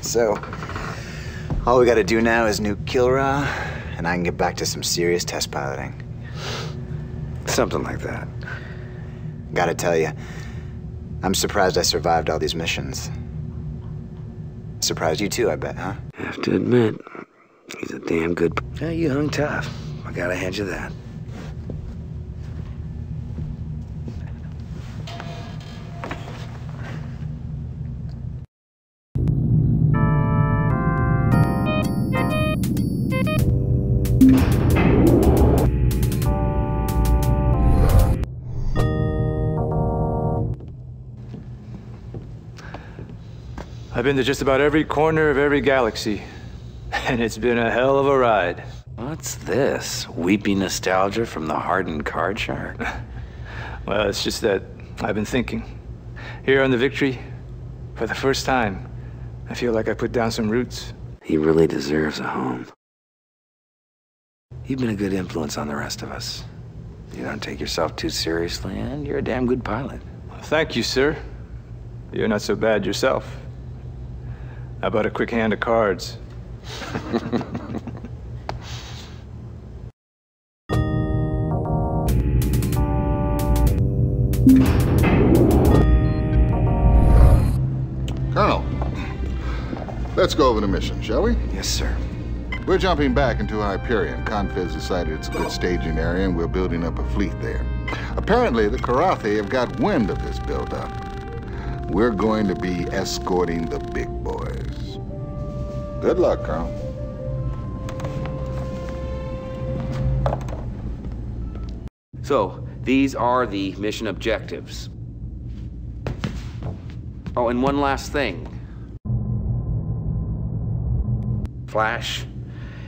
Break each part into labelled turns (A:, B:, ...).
A: So, all we gotta do now is nuke Kilrah, and I can get back to some serious test piloting.
B: Something like that.
A: Gotta tell you, I'm surprised I survived all these missions. Surprised you too, I bet, huh?
B: Have to admit, he's a damn good. Yeah, you hung tough. I gotta hand you that.
C: I've been to just about every corner of every galaxy, and it's been a hell of a ride.
B: What's this? Weepy nostalgia from the hardened card shark?
C: Well, it's just that I've been thinking. Here on the Victory, for the first time, I feel like I put down some roots.
B: He really deserves a home. You've been a good influence on the rest of us. You don't take yourself too seriously, and you're a damn good pilot.
C: Thank you, sir. You're not so bad yourself. How about a quick hand of cards?
D: Colonel, let's go over the mission, shall we?
B: Yes, sir.
D: We're jumping back into Hyperion. Confed's decided it's a good staging area, and we're building up a fleet there. Apparently, the Kilrathi have got wind of this buildup. We're going to be escorting the big boys. Good luck, Colonel.
B: So, these are the mission objectives. Oh, and one last thing. Flash,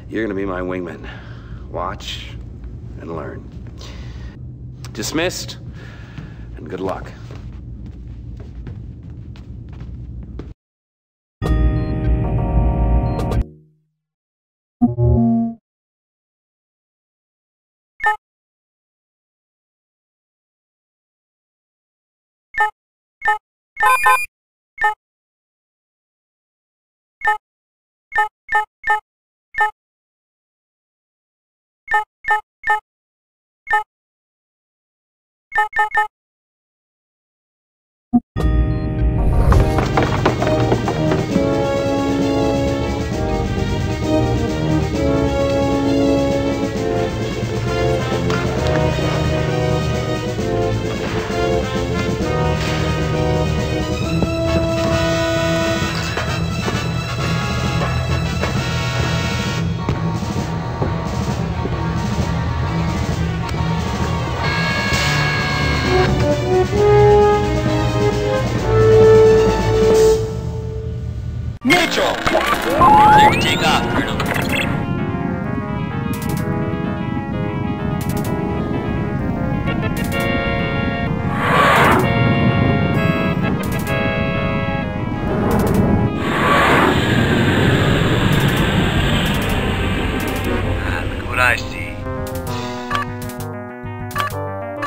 B: you're gonna be my wingman. Watch and learn. Dismissed, and good luck.
E: you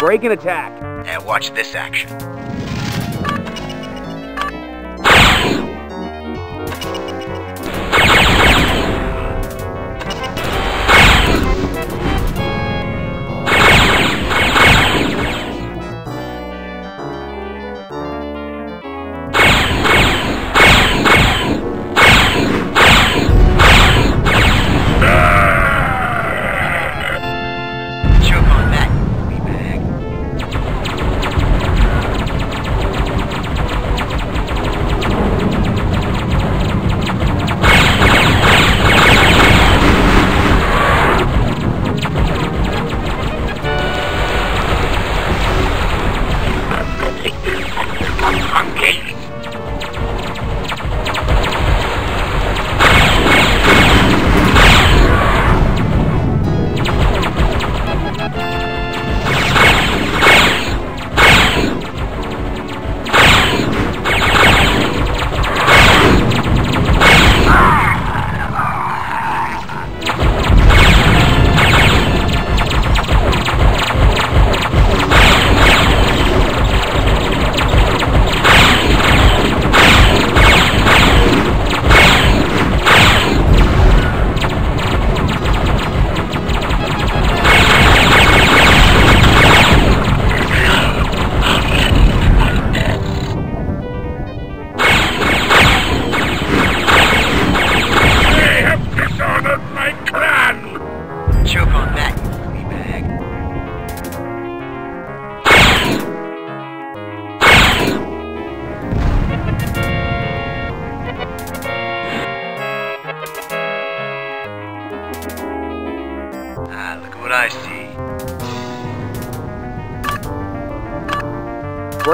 B: Break and attack.
E: And watch this action.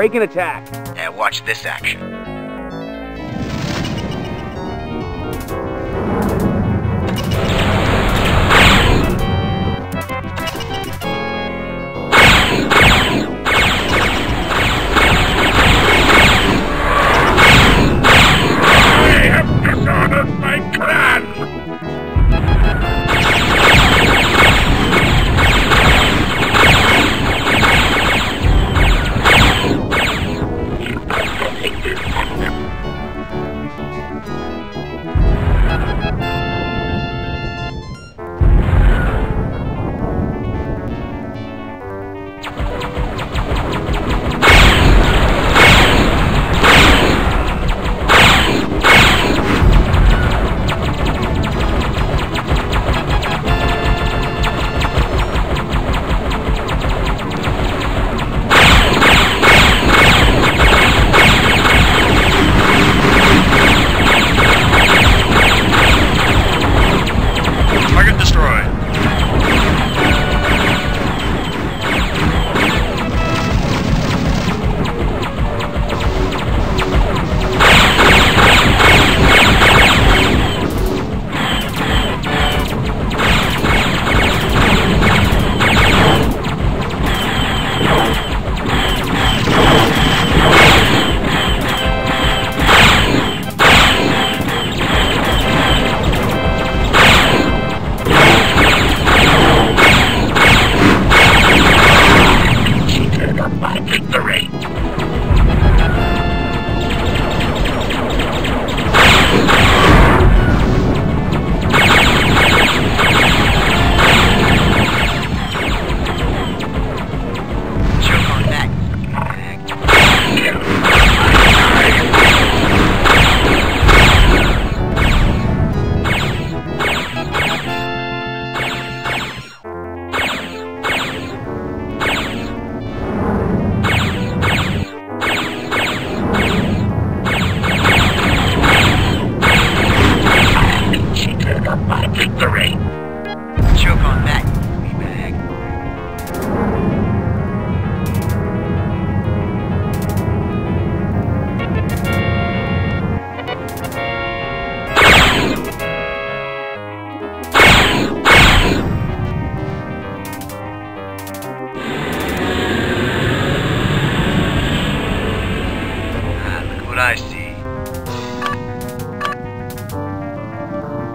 F: Break and attack.
E: Now watch this action.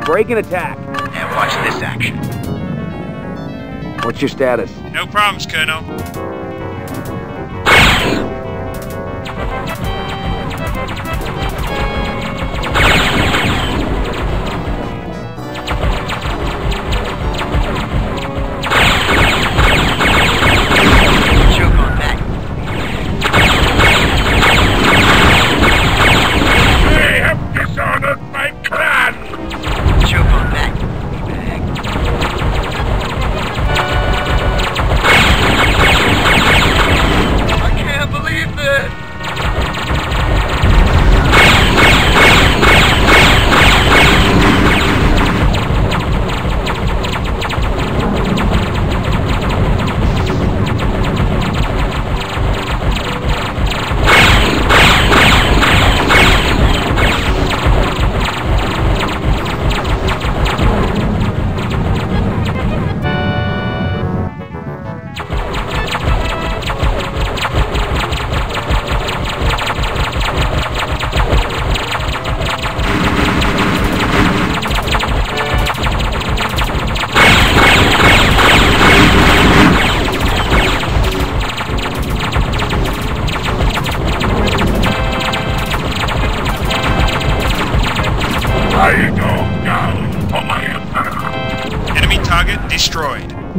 F: Break and attack.
E: Now watch this action.
F: What's your status?
G: No problems, Colonel.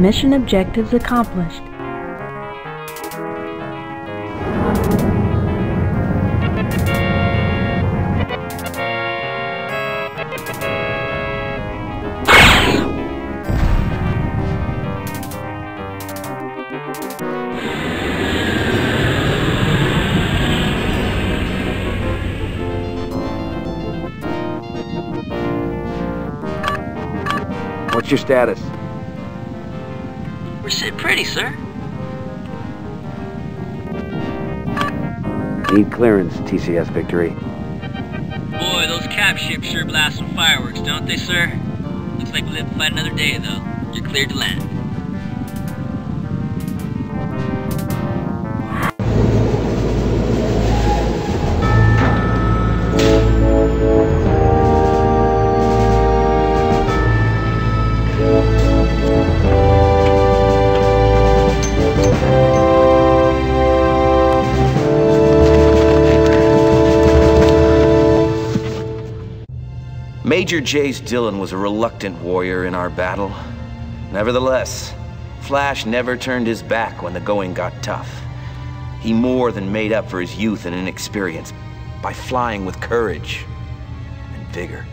H: Mission objectives accomplished.
F: What's your status?
E: We're sitting pretty, sir.
F: Need clearance, TCS Victory.
I: Boy, those cap ships sure blast some fireworks, don't they, sir? Looks like we live to fight another day, though. You're cleared to land.
B: Major Jace Dillon was a reluctant warrior in our battle. Nevertheless, Flash never turned his back when the going got tough. He more than made up for his youth and inexperience by flying with courage and vigor.